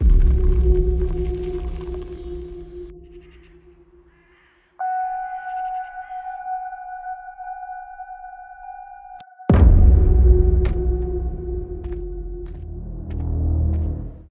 you